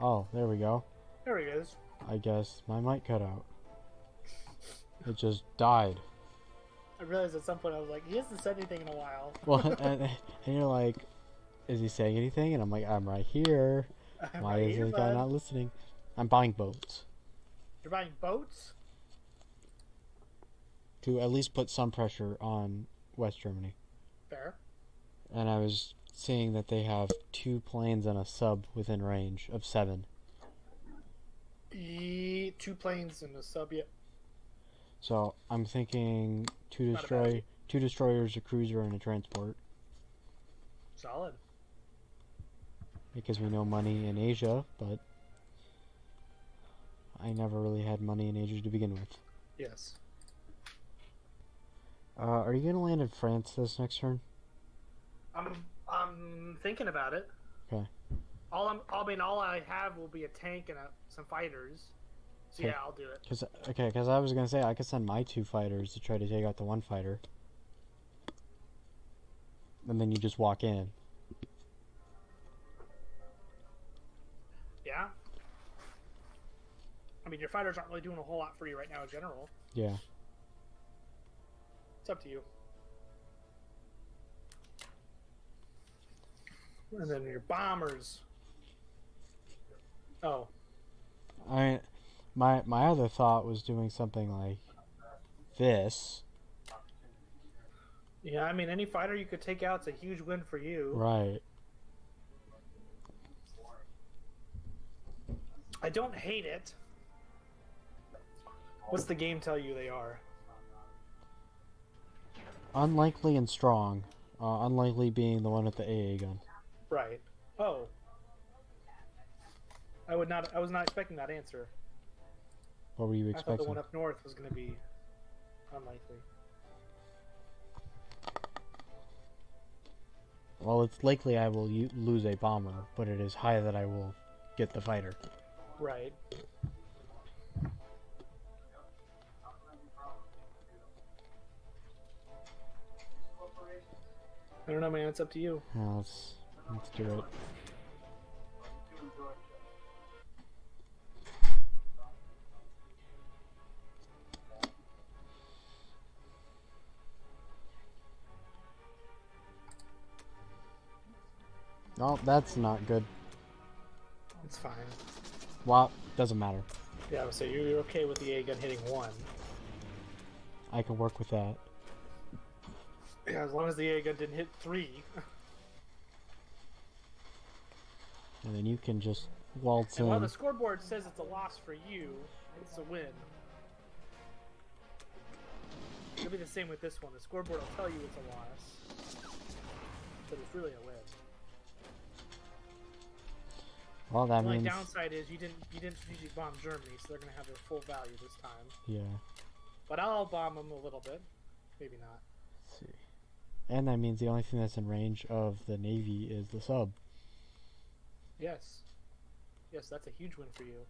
Oh, there we go. There he is. I guess my mic cut out. It just died. I realized at some point I was like, he hasn't said anything in a while. Well, and, and you're like, is he saying anything? And I'm like, I'm right here. I'm Why right is here, this guy bud. not listening? I'm buying boats You're buying boats? to at least put some pressure on West Germany. Fair. And I was seeing that they have two planes and a sub within range of seven. E- two planes and a sub. Yeah. So I'm thinking two Not a bad destroy two destroyers, a cruiser, and a transport Solid. because we know money in Asia, but I never really had money in Asia to begin with. Yes. Uh, are you gonna land in France this next turn? I'm I'm thinking about it. Okay. All I'm I mean all I have will be a tank and a, some fighters. So yeah, I'll do it. Cause okay, cause I was gonna say I could send my two fighters to try to take out the one fighter, and then you just walk in. Yeah. I mean your fighters aren't really doing a whole lot for you right now in general. Yeah. It's up to you. And then your bombers. Oh, I, my my other thought was doing something like this, yeah. I mean, any fighter you could take out's a huge win for you. right? I don't hate it. What's the game tell you they are? Unlikely and strong. Uh, unlikely being the one with the AA gun. Right. Oh. I would not. I was not expecting that answer. What were you expecting? I thought the one up north was going to be unlikely. Well, it's likely I will u- lose a bomber, but it is high that I will get the fighter. Right. I don't know, man. It's up to you. Yeah, let's let's do it. No, that's not good. It's fine. Well, doesn't matter. Yeah, so you're okay with the A gun hitting one. I can work with that. Yeah, as long as the A gun didn't hit three. And then you can just waltz And in. the scoreboard says it's a loss for you, it's a win. It'll be the same with this one. The scoreboard will tell you it's a loss, but it's really a win. Well, that the only means downside is you didn't you didn't strategic bomb Germany, so they're gonna have their full value this time. yeah. But I'll bomb them a little bit, maybe not. Let's see. And that means the only thing that's in range of the navy is the sub. Yes, yes, that's a huge win for you.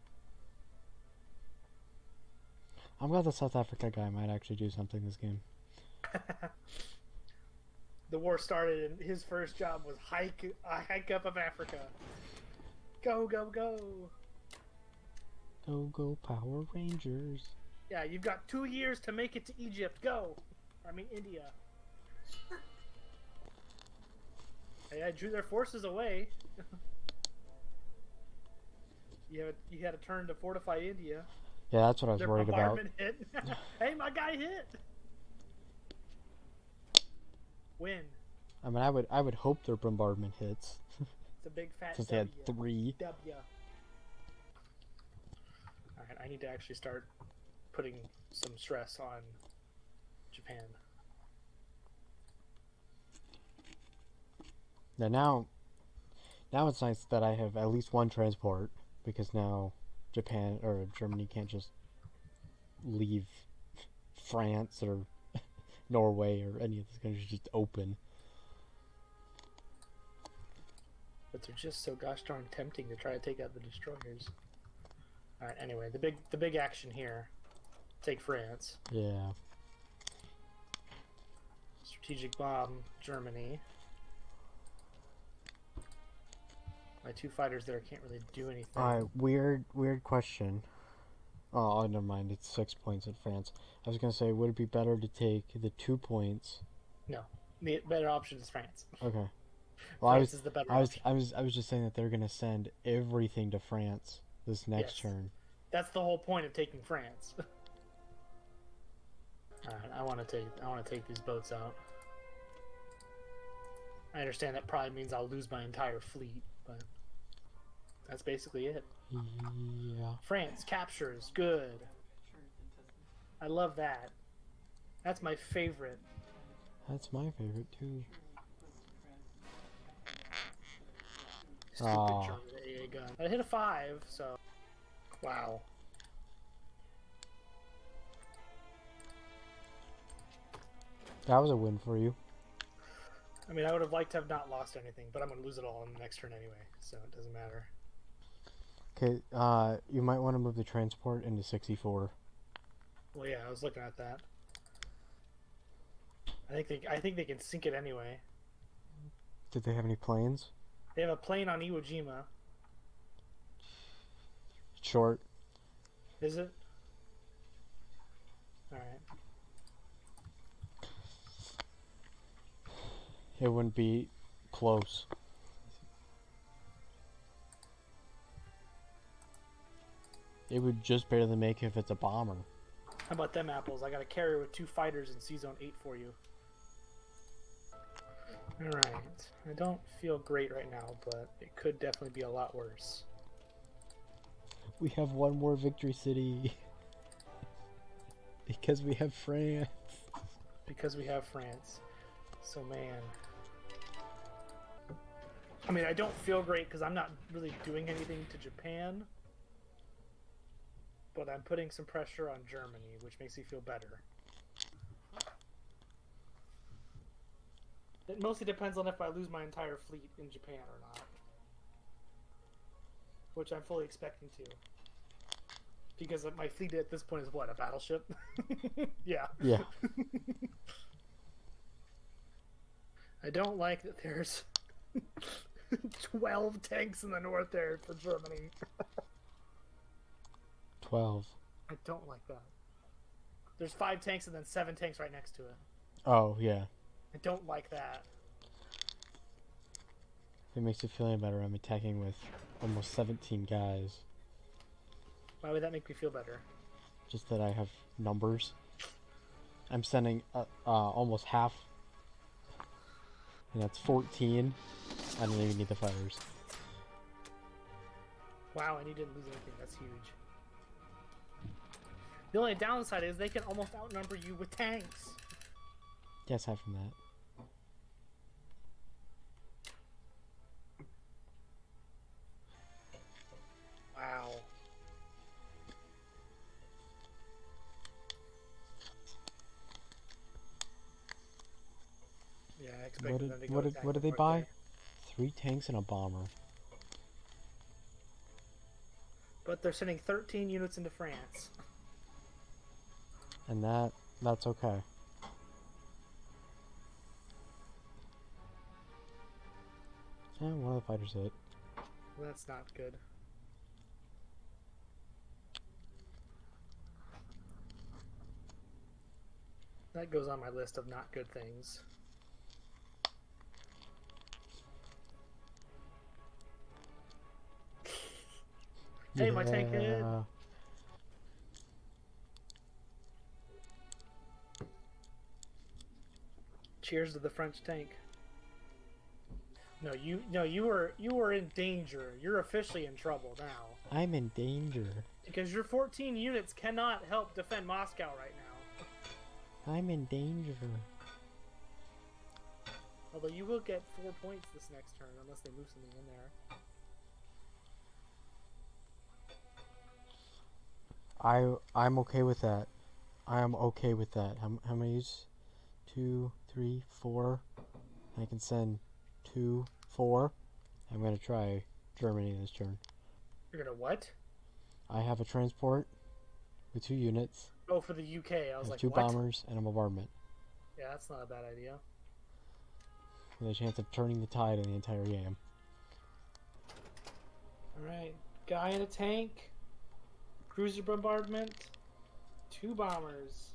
I'm glad the South Africa guy might actually do something this game. the war started, and his first job was hike uh, hike up of Africa. Go go go! Go go Power Rangers. Yeah, you've got two years to make it to Egypt. Go! I mean, India. hey, I drew their forces away. you, had, you had a turn to fortify India. Yeah, that's what I was Their worried about. hit. hey, my guy hit! Win. I mean, I would I would hope their bombardment hits It's a big fat since they had three. W. Alright, I need to actually start putting some stress on Japan. Now, now it's nice that I have at least one transport because now Japan or Germany can't just leave France or Norway or any of these countries just open. But they're just so gosh darn tempting to try to take out the destroyers. Alright, anyway, the big the big action here. Take France. Yeah. Strategic bomb Germany. My two fighters there can't really do anything. Alright, weird, weird question. Oh, oh, never mind. It's six points in France. I was gonna say, would it be better to take the two points? No, the better option is France. Okay. Well, I France was, is the better I was, option. I was, I was just saying that they're gonna send everything to France this next Yes. turn. That's the whole point of taking France. Alright, I want to take I want to take these boats out. I understand that probably means I'll lose my entire fleet, but that's basically it. Yeah. France captures, good. I love that. That's my favorite. That's my favorite too. Stupid ah. Aw. AA gun. I hit a five, so wow. That was a win for you. I mean, I would have liked to have not lost anything, but I'm gonna lose it all in the next turn anyway, so it doesn't matter. Okay, uh, you might want to move the transport into 64. Well, yeah, I was looking at that. I think they, I think they can sink it anyway. Did they have any planes? They have a plane on Iwo Jima. Short. Is it? All right. It wouldn't be close. It would just barely make it if it's a bomber. How about them apples? I got a carrier with two fighters in Sea Zone 8 for you. Alright. I don't feel great right now, but it could definitely be a lot worse. We have one more victory city. because we have France. Because we have France. So, man. I mean, I don't feel great because I'm not really doing anything to Japan. But I'm putting some pressure on Germany, which makes me feel better. It mostly depends on if I lose my entire fleet in Japan or not. Which I'm fully expecting to. Because my fleet at this point is what? A battleship? yeah. Yeah. I don't like that there's 12 tanks in the north there for Germany. 12. I don't like that. There's five tanks and then seven tanks right next to it. Oh, yeah. I don't like that. If it makes you feel any better, I'm attacking with almost 17 guys. Why would that make me feel better? Just that I have numbers. I'm sending uh, uh, almost half. And that's 14. I don't even need the fighters. Wow, and you didn't lose anything. That's huge. The only downside is they can almost outnumber you with tanks. Yeah, aside from that. Wow. Yeah, I expected What did- them to go what did- what did they buy? there. Three tanks and a bomber. But they're sending 13 units into France. And that, that's okay. Yeah, one of the fighters hit. That's not good. That goes on my list of not good things. Hey, my tank hit. Cheers to the French tank. No, you no, you were you were in danger. You're officially in trouble now. I'm in danger. Because your 14 units cannot help defend Moscow right now. I'm in danger. Although you will get four points this next turn unless they move something in there. I I'm okay with that. I am okay with that. How, how many two, three, four? I can send two, four. I'm gonna try Germany this turn. You're gonna what? I have a transport with two units, Oh, for the UK. I was have like, two what? bombers, and a bombardment. Yeah, that's not a bad idea. With a chance of turning the tide in the entire game. Alright, guy in a tank, cruiser bombardment, two bombers.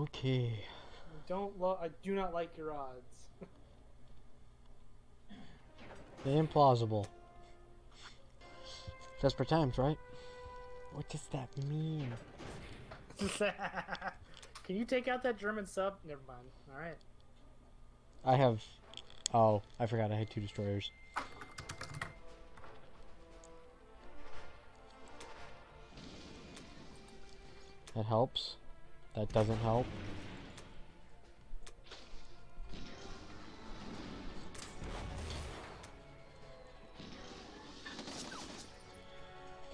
Okay. I don't lo- I do not like your odds. Implausible. Desperate times, right? What does that mean? Can you take out that German sub? Never mind. Alright. I have. Oh, I forgot I had two destroyers. That helps. That doesn't help.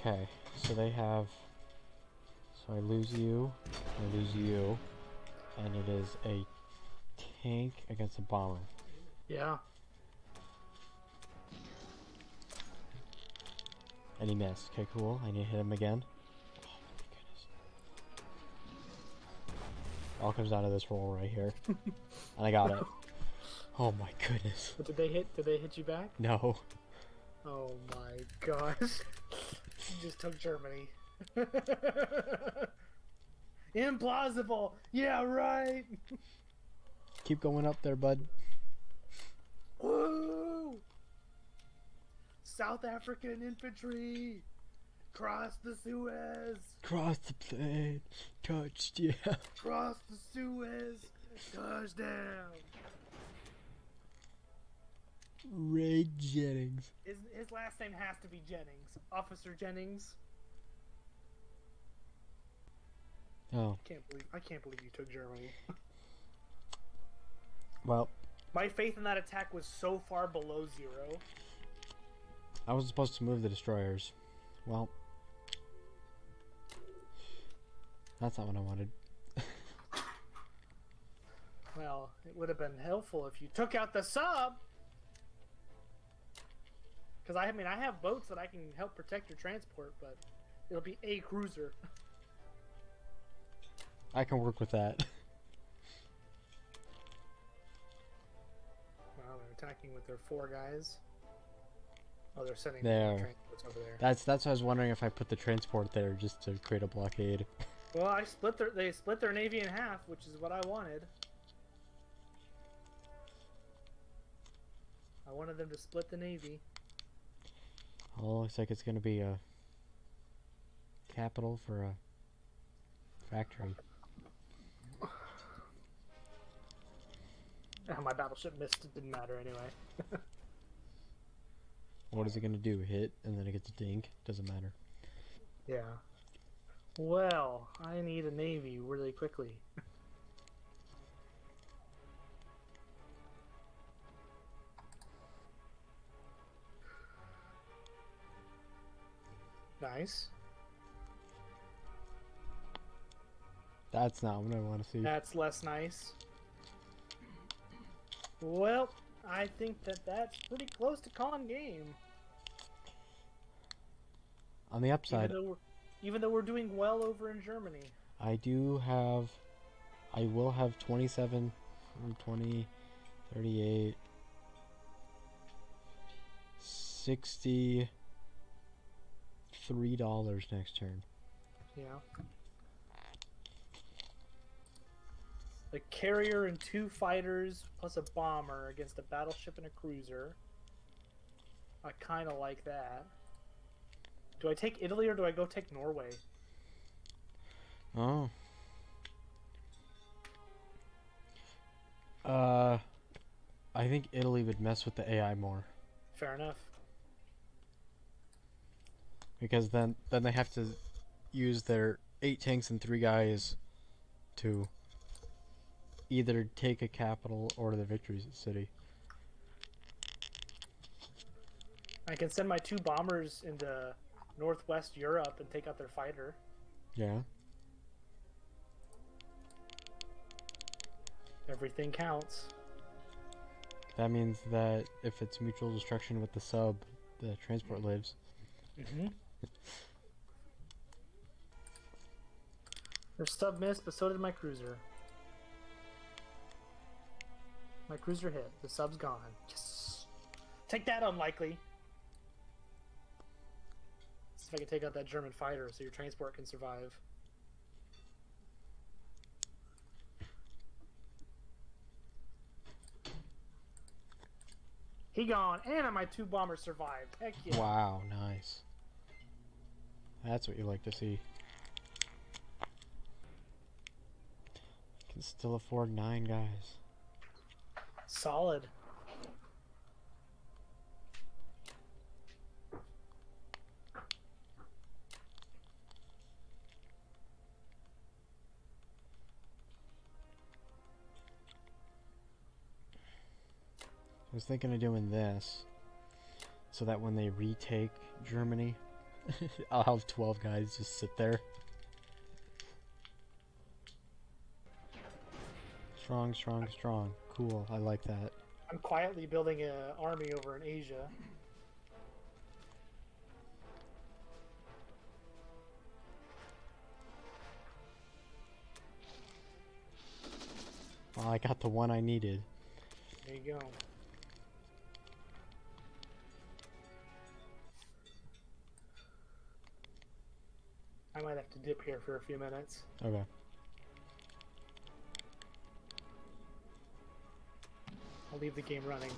Okay, so they have. So I lose you, I lose you, and it is a tank against a bomber. Yeah. And he missed. Okay, cool. I need to hit him again. All comes down to this roll right here. and I got it. Oh my goodness. But did they hit did they hit you back? No. Oh my gosh. you just took Germany. Implausible. Yeah, right. Keep going up there, bud. Woo! South African infantry cross the Suez. Cross the plane. Touched, yeah. Cross the Suez. Touchdown. Ray Jennings. His, his last name has to be Jennings. Officer Jennings. Oh, Can't believe I can't believe you took Germany. well, My faith in that attack was so far below zero. I was supposed to move the destroyers. Well, that's not what I wanted. Well, it would have been helpful if you took out the sub. Because I mean, I have boats that I can help protect your transport, but it'll be a cruiser. I can work with that. Well, they're attacking with their four guys. Oh, they're sending There. transports over there. That's that's why I was wondering if I put the transport there just to create a blockade. Well, I split their they split their navy in half, which is what I wanted. I wanted them to split the navy. Oh, looks like it's gonna be a capital for a factory. My battleship missed. It didn't matter anyway. What is it gonna do? Hit and then it gets a dink? Doesn't matter. Yeah. Well, I need a navy really quickly. nice. That's not what I want to see. That's less nice. Well, I think that that's pretty close to con game. On the upside, Even though, we're, even though we're doing well over in Germany. I do have. I will have 27, 20, 38, 63 dollars next turn. Yeah. A carrier and two fighters plus a bomber against a battleship and a cruiser. I kind of like that. Do I take Italy or do I go take Norway? Oh. Uh, I think Italy would mess with the AI more Fair enough. because then then they have to use their eight tanks and three guys to either take a capital or the victory city. I can send my two bombers into northwest Europe and take out their fighter. Yeah. Everything counts. That means that if it's mutual destruction with the sub, the transport lives. Mm-hmm. Their sub missed, but so did my cruiser. My cruiser hit. The sub's gone. Yes. Take that, unlikely. See if I can take out that German fighter so your transport can survive. He gone, and my two bombers survived. Heck yeah. Wow, nice. That's what you like to see. Can still afford nine guys. Solid. I was thinking of doing this so that when they retake Germany, I'll have 12 guys just sit there. Strong, strong, strong. Cool, I like that. I'm quietly building an army over in Asia. Well, I got the one I needed. There you go. I might have to dip here for a few minutes. Okay. I'll leave the game running.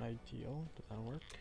Ideal. Does that work?